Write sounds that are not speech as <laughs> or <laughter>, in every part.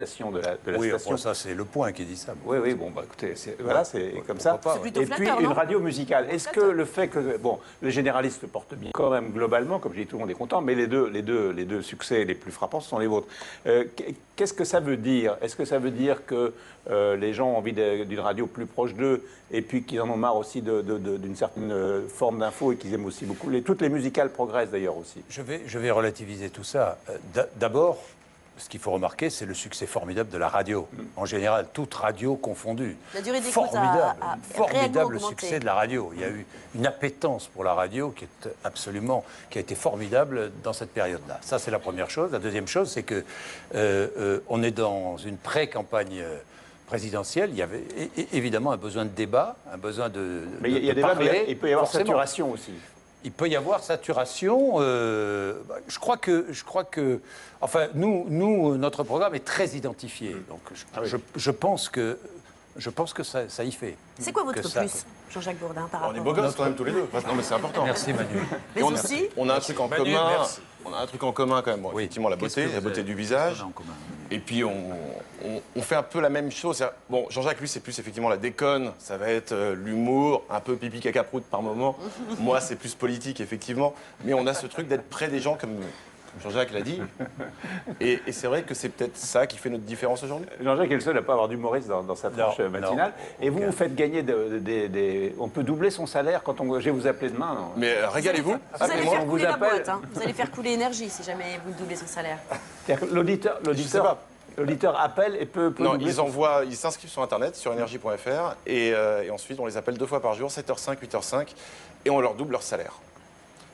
de la, de la Oui, station. ça c'est le point qui dit ça. Oui, oui, bon, bah écoutez, c'est- voilà, c'est comme ça. pourquoi pas, C'est plutôt Et puis une radio musicale. Est-ce que le fait que, bon, les généralistes portent bien quand même globalement, comme je dis, tout le monde est content, mais les deux, les deux, les deux succès les plus frappants ce sont les vôtres. Euh, Qu'est-ce que ça veut dire? Est-ce que ça veut dire que euh, les gens ont envie de- d'une radio plus proche d'eux et puis qu'ils en ont marre aussi de- de- de- d'une certaine euh, forme d'info et qu'ils aiment aussi beaucoup les, Toutes les musicales progressent d'ailleurs aussi? Je vais, je vais relativiser tout ça. D'a- D'abord, ce qu'il faut remarquer, c'est le succès formidable de la radio. En général, toute radio confondue. La durée d'écoute formidable, a formidable succès de la radio. Il y a eu une appétence pour la radio qui est absolument, qui a été formidable dans cette période-là. Ça, c'est la première chose. La deuxième chose, c'est que euh, euh, on est dans une pré-campagne présidentielle. Il y avait évidemment un besoin de débat, un besoin de. Mais il y a- de- il y a de des débats, mais parler, il peut y avoir forcément. saturation aussi. Il peut y avoir saturation. euh, bah, je crois que, je crois que, enfin, nous, nous, notre programme est très identifié. Donc, je, Ah oui. je- je pense que, je pense que ça, ça y fait. C'est quoi votre ça- plus, Jean-Jacques Bourdin, par On est rapport beaux gosses quand même tous les deux. Non, mais c'est important. Merci Manu. Et on, a, on a un truc en Manu, commun. merci. On a un truc en commun quand même. Bon, Oui. Effectivement, la beauté, la beauté du visage. en commun? Et puis on, on- on fait un peu la même chose. Bon, Jean-Jacques, lui, c'est plus effectivement la déconne. Ça va être euh, l'humour, un peu pipi caca prout par moment. <laughs> Moi, c'est plus politique, effectivement. Mais on a ce truc d'être près des gens, comme Jean-Jacques l'a dit. <laughs> Et, et c'est vrai que c'est peut-être ça qui fait notre différence aujourd'hui? Jean-Jacques est le seul à ne pas avoir d'humoriste dans, dans sa tranche Non, euh, matinale. non, Et vous, aucun. vous faites gagner de- de- des, des- On peut doubler son salaire quand on. Je vais vous appeler demain. non? Mais euh, régalez-vous. Vous allez Appelez-moi. faire on couler vous la boîte, hein. vous allez faire couler l'énergie si jamais vous doublez son salaire. <laughs> C'est-à-dire que L'auditeur, l'auditeur, l'auditeur appelle et peut. peut Non, ils son- envoient, ils s'inscrivent sur internet, sur énergie.fr, et, euh, et ensuite on les appelle deux fois par jour, 7h05, 8h05, et on leur double leur salaire.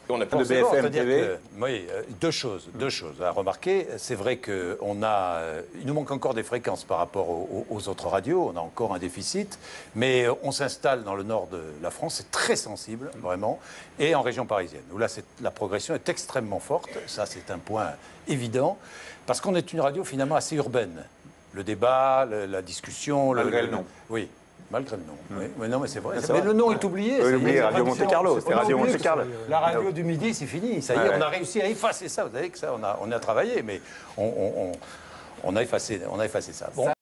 On n'a Le forcément- BFM TV. que, oui, euh, deux choses, deux choses à remarquer. C'est vrai qu'on a, euh, il nous manque encore des fréquences par rapport aux, aux autres radios. On a encore un déficit, mais euh, on s'installe dans le nord de la France. C'est très sensible, vraiment, et en région parisienne où là, la progression est extrêmement forte. Ça, c'est un point évident, parce qu'on est une radio finalement assez urbaine. Le débat, le- la discussion, Malgré le nom. Oui. Malgré le nom. Oui. Mais non, mais c'est vrai. Mais vrai. le nom est oublié. Oui, oublié, c'est Radio c'était pas Radio oublié, Monte-Carlo. La radio du midi, c'est fini. Ça y est, Ouais, on a réussi à effacer ça. Vous savez que ça, on a, on a travaillé, mais on, on- on- on a effacé, on a effacé ça. Bon.